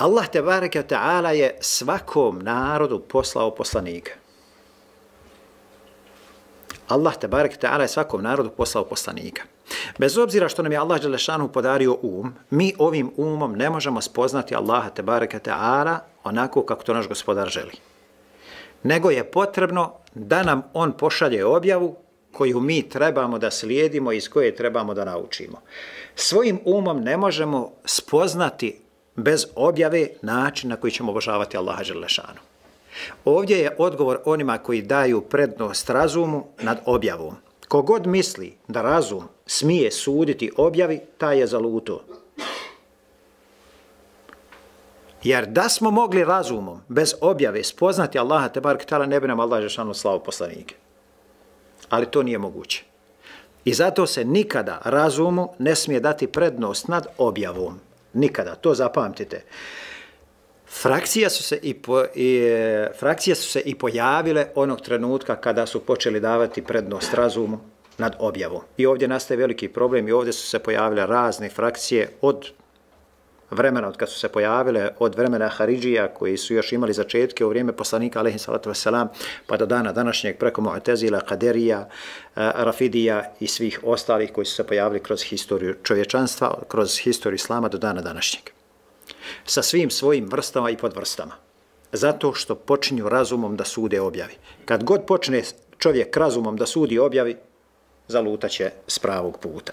Allah te bareke ta'ala je svakom narodu poslao poslanika. Allah te bareke ta'ala je svakom narodu poslao poslanika. Bez obzira što nam je Allah Đelešanu podario um, mi ovim umom ne možemo spoznati Allaha te bareke ta'ala onako kako to naš gospodar želi. Nego je potrebno da nam on pošalje objavu koju mi trebamo da slijedimo i iz koje trebamo da naučimo. Svojim umom ne možemo spoznati bez objave način na koji ćemo obožavati Allaha Đelešanu. Ovdje je odgovor onima koji daju prednost razumu nad objavom. Kogod misli da razum smije suditi objavi, taj je zaluto. Jer da smo mogli razumom, bez objave, spoznati Allaha te bar ktala, ne bi nam Allah Žešanu slavu poslanike. Ali to nije moguće. I zato se nikada razumu ne smije dati prednost nad objavom. Nikada, to zapamtite. Frakcija su se i, po, i, frakcije su se i pojavile onog trenutka kada su počeli davati prednost razumu nad objavom. I ovdje nastaje veliki problem i ovdje su se pojavile razne frakcije od vremena od kad su se pojavile, od vremena Haridžija koji su još imali začetke u vrijeme poslanika alaihi salatu wasalam, pa do dana današnjeg preko Mu'tezila, Kaderija, eh, Rafidija i svih ostalih koji su se pojavili kroz historiju čovječanstva, kroz historiju Islama do dana današnjeg sa svim svojim vrstama i podvrstama. Zato što počinju razumom da sude objavi. Kad god počne čovjek razumom da sudi objavi, zalutaće s pravog puta.